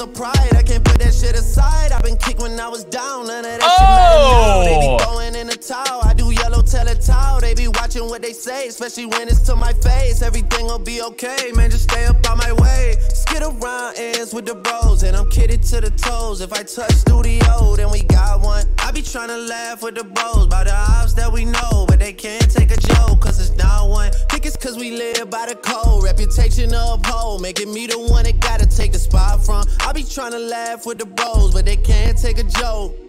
of pride. I can't put that shit aside. I've been kicked when I was down. None of that Oh! shit. They be oh! throwing in the towel. I do yellow, tell. They be watching what they say, especially when it's to my face. Everything will be okay, man. Just stay up on my way. Skid around ends with the bros, and I'm kidded to the toes. If I touch studio, then we got one. I be trying to laugh with the bros about the by the code, reputation of uphold, making me the one that gotta take the spot from. I be trying to laugh with the bros, but they can't take a joke.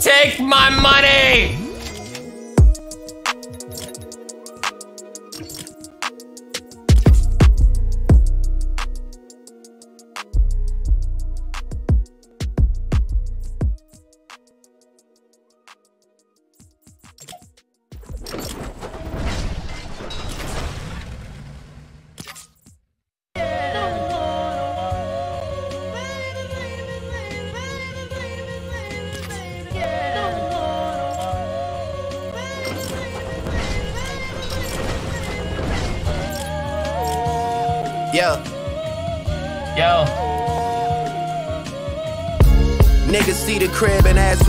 Take my money! Yeah. Yo. Niggas see the crib and ask who